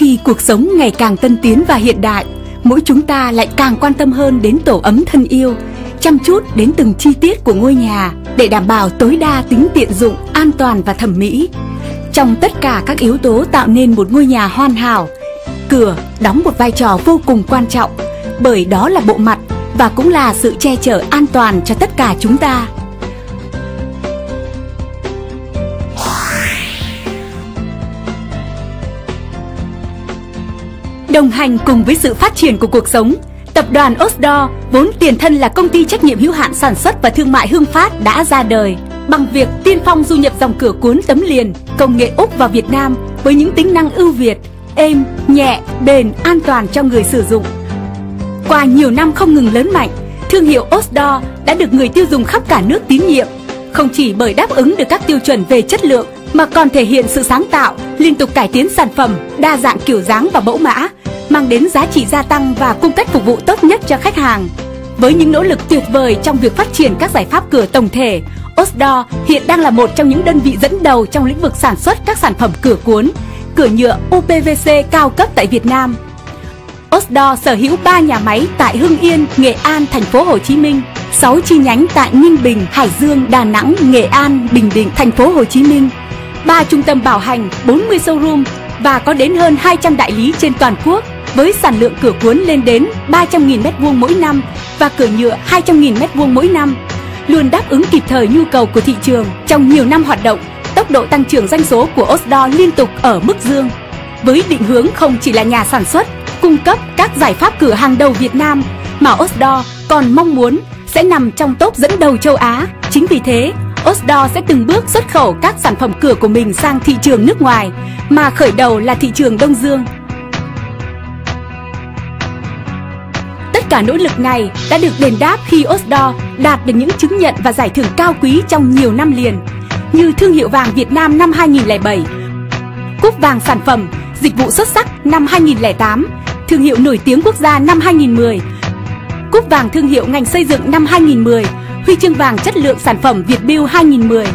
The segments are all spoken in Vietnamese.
Khi cuộc sống ngày càng tân tiến và hiện đại, mỗi chúng ta lại càng quan tâm hơn đến tổ ấm thân yêu, chăm chút đến từng chi tiết của ngôi nhà để đảm bảo tối đa tính tiện dụng, an toàn và thẩm mỹ. Trong tất cả các yếu tố tạo nên một ngôi nhà hoàn hảo, cửa đóng một vai trò vô cùng quan trọng bởi đó là bộ mặt và cũng là sự che chở an toàn cho tất cả chúng ta. Đồng hành cùng với sự phát triển của cuộc sống, tập đoàn Osdor, vốn tiền thân là công ty trách nhiệm hữu hạn sản xuất và thương mại Hưng Phát đã ra đời. Bằng việc tiên phong du nhập dòng cửa cuốn tấm liền, công nghệ Úc vào Việt Nam với những tính năng ưu việt, êm, nhẹ, bền, an toàn cho người sử dụng. Qua nhiều năm không ngừng lớn mạnh, thương hiệu Osdor đã được người tiêu dùng khắp cả nước tín nhiệm, không chỉ bởi đáp ứng được các tiêu chuẩn về chất lượng mà còn thể hiện sự sáng tạo, liên tục cải tiến sản phẩm, đa dạng kiểu dáng và mẫu mã, mang đến giá trị gia tăng và cung cách phục vụ tốt nhất cho khách hàng. Với những nỗ lực tuyệt vời trong việc phát triển các giải pháp cửa tổng thể, Osdor hiện đang là một trong những đơn vị dẫn đầu trong lĩnh vực sản xuất các sản phẩm cửa cuốn, cửa nhựa UPVC cao cấp tại Việt Nam. Osdor sở hữu 3 nhà máy tại Hưng Yên, Nghệ An, thành phố Hồ Chí Minh, 6 chi nhánh tại Ninh Bình, Hải Dương, Đà Nẵng, Nghệ An, Bình Định, thành phố Hồ Chí Minh, 3 trung tâm bảo hành, 40 showroom và có đến hơn 200 đại lý trên toàn quốc với sản lượng cửa cuốn lên đến 300.000 m2 mỗi năm và cửa nhựa 200.000 m2 mỗi năm, luôn đáp ứng kịp thời nhu cầu của thị trường. Trong nhiều năm hoạt động, tốc độ tăng trưởng doanh số của Osdor liên tục ở mức dương. Với định hướng không chỉ là nhà sản xuất, cung cấp các giải pháp cửa hàng đầu Việt Nam, mà Osdor còn mong muốn sẽ nằm trong top dẫn đầu châu Á. Chính vì thế, Osdor sẽ từng bước xuất khẩu các sản phẩm cửa của mình sang thị trường nước ngoài, mà khởi đầu là thị trường Đông Dương. Cả nỗ lực này đã được đền đáp khi Osdor đạt được những chứng nhận và giải thưởng cao quý trong nhiều năm liền, như thương hiệu vàng Việt Nam năm 2007, cúp vàng sản phẩm, dịch vụ xuất sắc năm 2008, thương hiệu nổi tiếng quốc gia năm 2010, cúp vàng thương hiệu ngành xây dựng năm 2010, huy chương vàng chất lượng sản phẩm Việt Build 2010.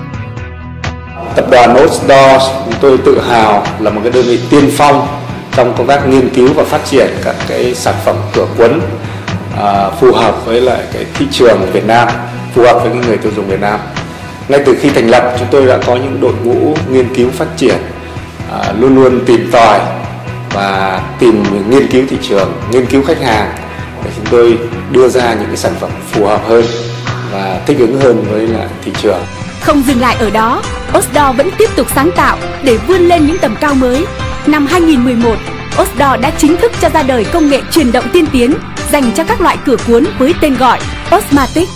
Tập đoàn Osdor chúng tôi tự hào là một cái đơn vị tiên phong trong công tác nghiên cứu và phát triển các cái sản phẩm cửa cuốn à, phù hợp với lại cái thị trường của Việt Nam, phù hợp với người tiêu dùng Việt Nam. Ngay từ khi thành lập chúng tôi đã có những đội ngũ nghiên cứu phát triển à, luôn luôn tìm tòi và tìm nghiên cứu thị trường, nghiên cứu khách hàng để chúng tôi đưa ra những cái sản phẩm phù hợp hơn và thích ứng hơn với lại thị trường. Không dừng lại ở đó, Osdor vẫn tiếp tục sáng tạo để vươn lên những tầm cao mới. Năm 2011, Osdor đã chính thức cho ra đời công nghệ truyền động tiên tiến dành cho các loại cửa cuốn với tên gọi Osmatic.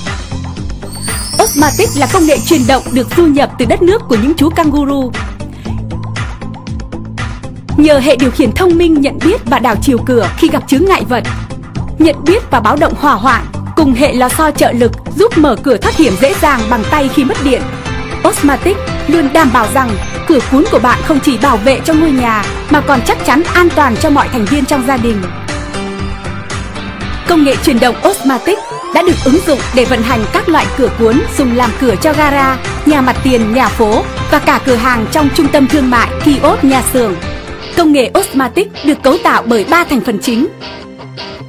Osmatic là công nghệ truyền động được du nhập từ đất nước của những chú kangaroo. Nhờ hệ điều khiển thông minh nhận biết và đảo chiều cửa khi gặp chướng ngại vật, nhận biết và báo động hỏa hoạn cùng hệ lò xo trợ lực giúp mở cửa thoát hiểm dễ dàng bằng tay khi mất điện. Osmatic luôn đảm bảo rằng cửa cuốn của bạn không chỉ bảo vệ cho ngôi nhà mà còn chắc chắn an toàn cho mọi thành viên trong gia đình. Công nghệ chuyển động Osmatic đã được ứng dụng để vận hành các loại cửa cuốn dùng làm cửa cho gara, nhà mặt tiền, nhà phố và cả cửa hàng trong trung tâm thương mại, kiosk, nhà xưởng. Công nghệ Osmatic được cấu tạo bởi ba thành phần chính.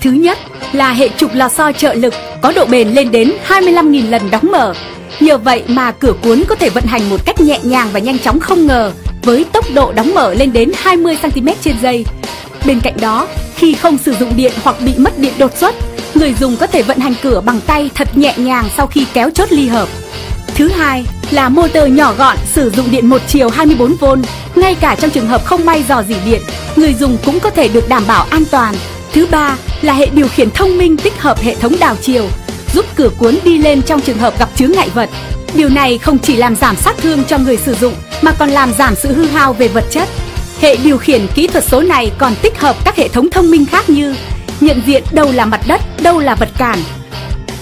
Thứ nhất là hệ trục lò xo trợ lực có độ bền lên đến 25.000 lần đóng mở. Nhờ vậy mà cửa cuốn có thể vận hành một cách nhẹ nhàng và nhanh chóng không ngờ với tốc độ đóng mở lên đến 20 cm trên giây. Bên cạnh đó, khi không sử dụng điện hoặc bị mất điện đột xuất, người dùng có thể vận hành cửa bằng tay thật nhẹ nhàng sau khi kéo chốt ly hợp. Thứ hai là motor nhỏ gọn sử dụng điện một chiều 24V. Ngay cả trong trường hợp không may dò dỉ điện, người dùng cũng có thể được đảm bảo an toàn. Thứ ba là hệ điều khiển thông minh tích hợp hệ thống đảo chiều, giúp cửa cuốn đi lên trong trường hợp gặp chướng ngại vật. Điều này không chỉ làm giảm sát thương cho người sử dụng mà còn làm giảm sự hư hao về vật chất. Hệ điều khiển kỹ thuật số này còn tích hợp các hệ thống thông minh khác như nhận diện đâu là mặt đất, đâu là vật cản.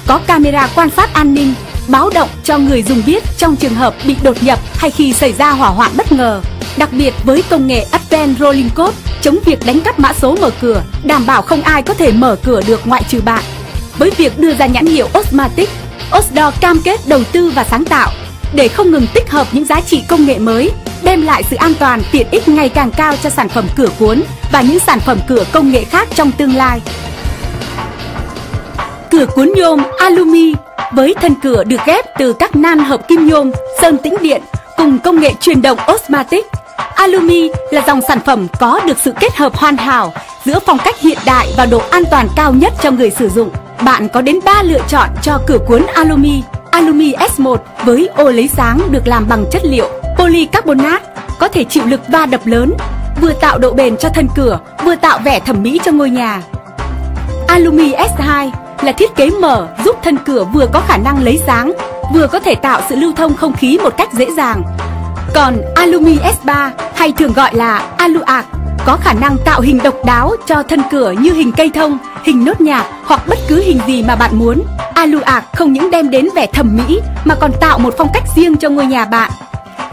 Có camera quan sát an ninh, báo động cho người dùng biết trong trường hợp bị đột nhập hay khi xảy ra hỏa hoạn bất ngờ. Đặc biệt với công nghệ Advent Rolling Code chống việc đánh cắp mã số mở cửa, đảm bảo không ai có thể mở cửa được ngoại trừ bạn. Với việc đưa ra nhãn hiệu Osmatic, Osdor cam kết đầu tư và sáng tạo để không ngừng tích hợp những giá trị công nghệ mới đem lại sự an toàn, tiện ích ngày càng cao cho sản phẩm cửa cuốn và những sản phẩm cửa công nghệ khác trong tương lai. Cửa cuốn nhôm Alumi với thân cửa được ghép từ các nan hợp kim nhôm, sơn tĩnh điện cùng công nghệ truyền động Osmatic. Alumi là dòng sản phẩm có được sự kết hợp hoàn hảo giữa phong cách hiện đại và độ an toàn cao nhất cho người sử dụng. Bạn có đến 3 lựa chọn cho cửa cuốn Alumi. Alumi S1 với ô lấy sáng được làm bằng chất liệu polycarbonate có thể chịu lực va đập lớn, vừa tạo độ bền cho thân cửa, vừa tạo vẻ thẩm mỹ cho ngôi nhà. Alumi S2 là thiết kế mở giúp thân cửa vừa có khả năng lấy dáng, vừa có thể tạo sự lưu thông không khí một cách dễ dàng. Còn Alumi S3 hay thường gọi là Aluac có khả năng tạo hình độc đáo cho thân cửa như hình cây thông, hình nốt nhạc hoặc bất cứ hình gì mà bạn muốn. Aluac không những đem đến vẻ thẩm mỹ mà còn tạo một phong cách riêng cho ngôi nhà bạn.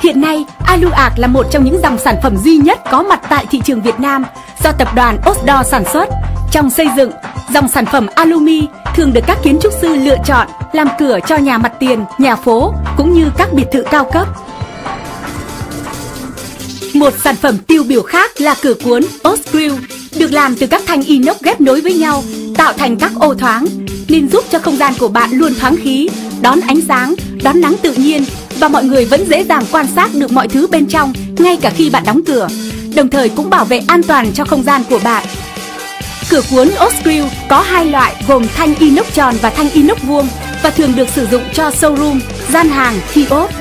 Hiện nay, Aluarc là một trong những dòng sản phẩm duy nhất có mặt tại thị trường Việt Nam do tập đoàn Osdor sản xuất. Trong xây dựng, dòng sản phẩm Alumi thường được các kiến trúc sư lựa chọn làm cửa cho nhà mặt tiền, nhà phố cũng như các biệt thự cao cấp. Một sản phẩm tiêu biểu khác là cửa cuốn Osgrill được làm từ các thanh inox ghép nối với nhau tạo thành các ô thoáng nên giúp cho không gian của bạn luôn thoáng khí, đón ánh sáng, đón nắng tự nhiên và mọi người vẫn dễ dàng quan sát được mọi thứ bên trong ngay cả khi bạn đóng cửa, đồng thời cũng bảo vệ an toàn cho không gian của bạn. Cửa cuốn Oscrew có hai loại gồm thanh inox tròn và thanh inox vuông và thường được sử dụng cho showroom, gian hàng, kiosk.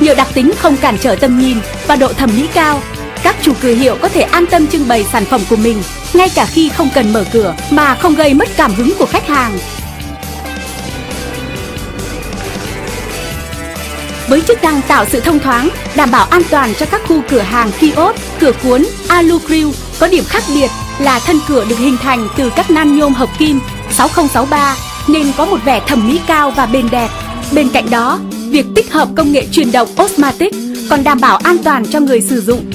Nhờ đặc tính không cản trở tầm nhìn và độ thẩm mỹ cao, các chủ cửa hiệu có thể an tâm trưng bày sản phẩm của mình ngay cả khi không cần mở cửa mà không gây mất cảm hứng của khách hàng. Với chức năng tạo sự thông thoáng, đảm bảo an toàn cho các khu cửa hàng kiosk, cửa cuốn, alu grill có điểm khác biệt là thân cửa được hình thành từ các nan nhôm hợp kim 6063 nên có một vẻ thẩm mỹ cao và bền đẹp. Bên cạnh đó, việc tích hợp công nghệ truyền động Osmatic còn đảm bảo an toàn cho người sử dụng.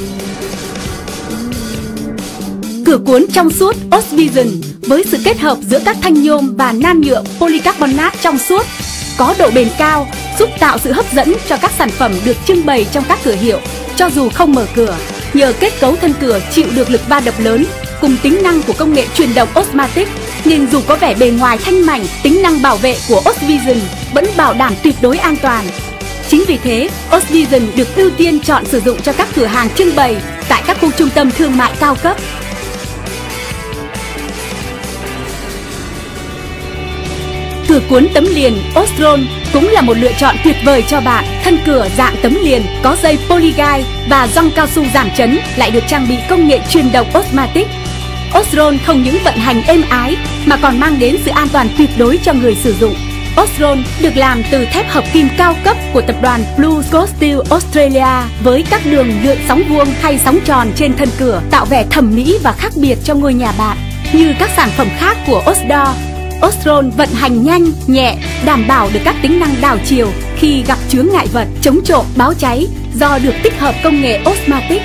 Cửa cuốn trong suốt Osvision với sự kết hợp giữa các thanh nhôm và nan nhựa polycarbonate trong suốt có độ bền cao giúp tạo sự hấp dẫn cho các sản phẩm được trưng bày trong các cửa hiệu cho dù không mở cửa nhờ kết cấu thân cửa chịu được lực va đập lớn cùng tính năng của công nghệ truyền động Osmatic nên dù có vẻ bề ngoài thanh mảnh, tính năng bảo vệ của Osvision vẫn bảo đảm tuyệt đối an toàn. Chính vì thế, Osvision được ưu tiên chọn sử dụng cho các cửa hàng trưng bày tại các khu trung tâm thương mại cao cấp. Cuốn tấm liền Ostron cũng là một lựa chọn tuyệt vời cho bạn. Thân cửa dạng tấm liền có dây polygai và găng cao su giảm chấn lại được trang bị công nghệ truyền động Osmatic Osron không những vận hành êm ái mà còn mang đến sự an toàn tuyệt đối cho người sử dụng. Osron được làm từ thép hợp kim cao cấp của tập đoàn Blue Coast Steel Australia với các đường lượn sóng vuông hay sóng tròn trên thân cửa tạo vẻ thẩm mỹ và khác biệt cho ngôi nhà bạn. Như các sản phẩm khác của Osdor, Osron vận hành nhanh, nhẹ, đảm bảo được các tính năng đảo chiều khi gặp chướng ngại vật, chống trộm, báo cháy do được tích hợp công nghệ Osmatic.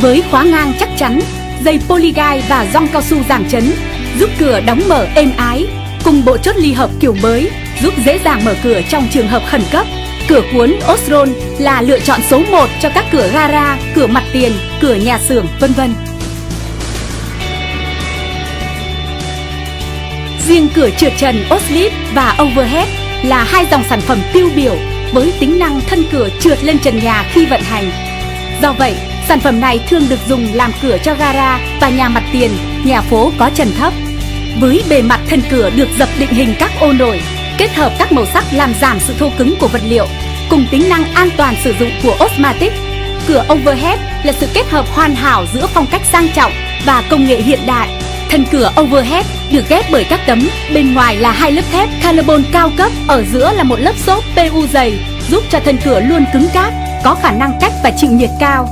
Với khóa ngang chắc chắn, dây polygai và rong cao su giảm chấn giúp cửa đóng mở êm ái cùng bộ chốt ly hợp kiểu mới giúp dễ dàng mở cửa trong trường hợp khẩn cấp. Cửa cuốn Osron là lựa chọn số 1 cho các cửa gara, cửa mặt tiền, cửa nhà xưởng, vân vân. Riêng cửa trượt trần Oslip và Overhead là hai dòng sản phẩm tiêu biểu với tính năng thân cửa trượt lên trần nhà khi vận hành. Do vậy, Sản phẩm này thường được dùng làm cửa cho gara và nhà mặt tiền, nhà phố có trần thấp. Với bề mặt thân cửa được dập định hình các ô nổi, kết hợp các màu sắc làm giảm sự thô cứng của vật liệu, cùng tính năng an toàn sử dụng của Osmatic. Cửa overhead là sự kết hợp hoàn hảo giữa phong cách sang trọng và công nghệ hiện đại. Thân cửa overhead được ghép bởi các tấm, bên ngoài là hai lớp thép carbon cao cấp, ở giữa là một lớp xốp PU dày, giúp cho thân cửa luôn cứng cáp, có khả năng cách và chịu nhiệt cao.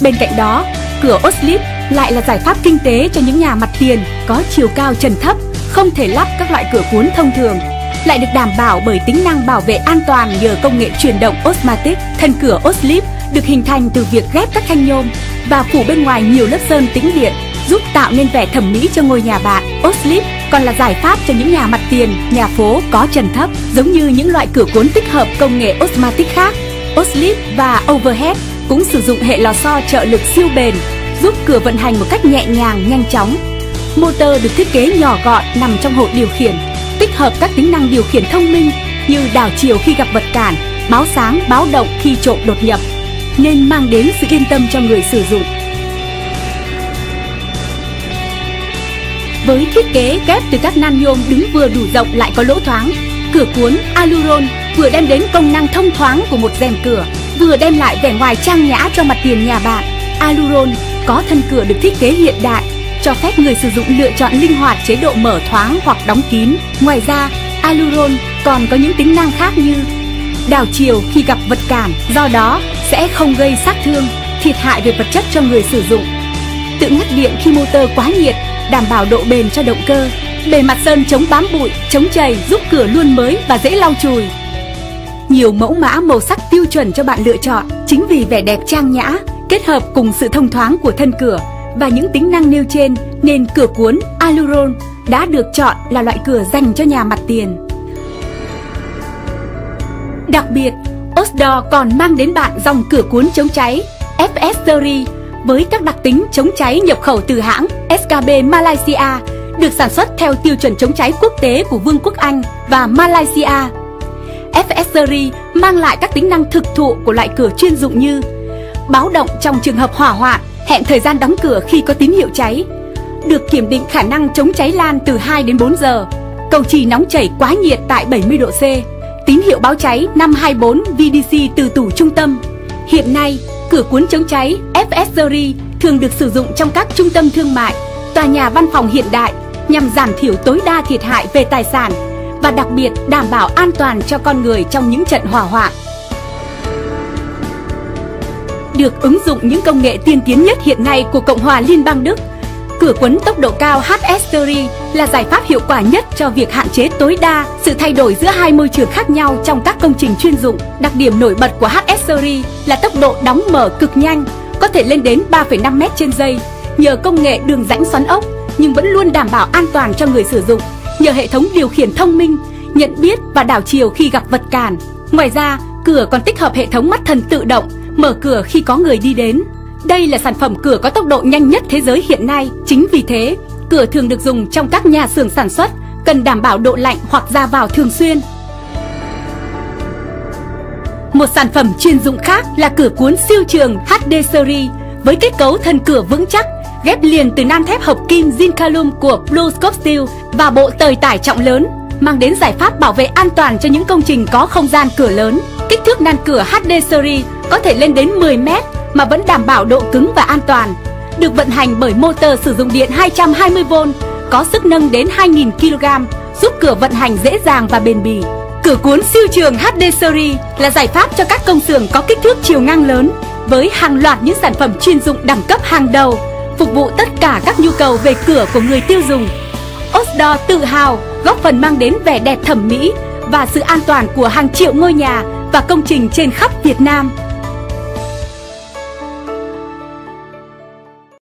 Bên cạnh đó, cửa Oslip lại là giải pháp kinh tế cho những nhà mặt tiền có chiều cao trần thấp, không thể lắp các loại cửa cuốn thông thường. Lại được đảm bảo bởi tính năng bảo vệ an toàn nhờ công nghệ chuyển động Osmatic. Thân cửa Oslip được hình thành từ việc ghép các thanh nhôm và phủ bên ngoài nhiều lớp sơn tĩnh điện giúp tạo nên vẻ thẩm mỹ cho ngôi nhà bạn. Oslip còn là giải pháp cho những nhà mặt tiền, nhà phố có trần thấp giống như những loại cửa cuốn tích hợp công nghệ Osmatic khác. Oslip và Overhead cũng sử dụng hệ lò xo trợ lực siêu bền, giúp cửa vận hành một cách nhẹ nhàng, nhanh chóng. Motor được thiết kế nhỏ gọn nằm trong hộp điều khiển, tích hợp các tính năng điều khiển thông minh như đảo chiều khi gặp vật cản, báo sáng, báo động khi trộm đột nhập, nên mang đến sự yên tâm cho người sử dụng. Với thiết kế ghép từ các nan nhôm đứng vừa đủ rộng lại có lỗ thoáng, cửa cuốn Aluron vừa đem đến công năng thông thoáng của một rèm cửa, vừa đem lại vẻ ngoài trang nhã cho mặt tiền nhà bạn. Aluron có thân cửa được thiết kế hiện đại, cho phép người sử dụng lựa chọn linh hoạt chế độ mở thoáng hoặc đóng kín. Ngoài ra, Aluron còn có những tính năng khác như đảo chiều khi gặp vật cản, do đó sẽ không gây sát thương, thiệt hại về vật chất cho người sử dụng. Tự ngắt điện khi motor quá nhiệt, đảm bảo độ bền cho động cơ. Bề mặt sơn chống bám bụi, chống chảy giúp cửa luôn mới và dễ lau chùi. Nhiều mẫu mã màu sắc tiêu chuẩn cho bạn lựa chọn chính vì vẻ đẹp trang nhã kết hợp cùng sự thông thoáng của thân cửa và những tính năng nêu trên nên cửa cuốn Aluron đã được chọn là loại cửa dành cho nhà mặt tiền. Đặc biệt, Osdor còn mang đến bạn dòng cửa cuốn chống cháy FS Series với các đặc tính chống cháy nhập khẩu từ hãng SKB Malaysia được sản xuất theo tiêu chuẩn chống cháy quốc tế của Vương quốc Anh và Malaysia. FS Series mang lại các tính năng thực thụ của loại cửa chuyên dụng như báo động trong trường hợp hỏa hoạn, hẹn thời gian đóng cửa khi có tín hiệu cháy, được kiểm định khả năng chống cháy lan từ 2 đến 4 giờ, cầu trì nóng chảy quá nhiệt tại 70 độ C, tín hiệu báo cháy 524 VDC từ tủ trung tâm. Hiện nay, cửa cuốn chống cháy FSRI thường được sử dụng trong các trung tâm thương mại, tòa nhà văn phòng hiện đại nhằm giảm thiểu tối đa thiệt hại về tài sản và đặc biệt đảm bảo an toàn cho con người trong những trận hỏa hoạn. Được ứng dụng những công nghệ tiên tiến nhất hiện nay của Cộng hòa Liên bang Đức, cửa quấn tốc độ cao HS là giải pháp hiệu quả nhất cho việc hạn chế tối đa sự thay đổi giữa hai môi trường khác nhau trong các công trình chuyên dụng. Đặc điểm nổi bật của HS Series là tốc độ đóng mở cực nhanh, có thể lên đến 3,5 m trên giây nhờ công nghệ đường rãnh xoắn ốc nhưng vẫn luôn đảm bảo an toàn cho người sử dụng nhờ hệ thống điều khiển thông minh, nhận biết và đảo chiều khi gặp vật cản. Ngoài ra, cửa còn tích hợp hệ thống mắt thần tự động, mở cửa khi có người đi đến. Đây là sản phẩm cửa có tốc độ nhanh nhất thế giới hiện nay. Chính vì thế, cửa thường được dùng trong các nhà xưởng sản xuất, cần đảm bảo độ lạnh hoặc ra vào thường xuyên. Một sản phẩm chuyên dụng khác là cửa cuốn siêu trường HD Series với kết cấu thân cửa vững chắc, ghép liền từ nan thép hợp kim Zincalum của Blue Scope Steel và bộ tời tải trọng lớn, mang đến giải pháp bảo vệ an toàn cho những công trình có không gian cửa lớn. Kích thước nan cửa HD Series có thể lên đến 10 m mà vẫn đảm bảo độ cứng và an toàn. Được vận hành bởi motor sử dụng điện 220V, có sức nâng đến 2.000 kg, giúp cửa vận hành dễ dàng và bền bỉ. Cửa cuốn siêu trường HD Series là giải pháp cho các công xưởng có kích thước chiều ngang lớn với hàng loạt những sản phẩm chuyên dụng đẳng cấp hàng đầu phục vụ tất cả các nhu cầu về cửa của người tiêu dùng. Osdor tự hào góp phần mang đến vẻ đẹp thẩm mỹ và sự an toàn của hàng triệu ngôi nhà và công trình trên khắp Việt Nam.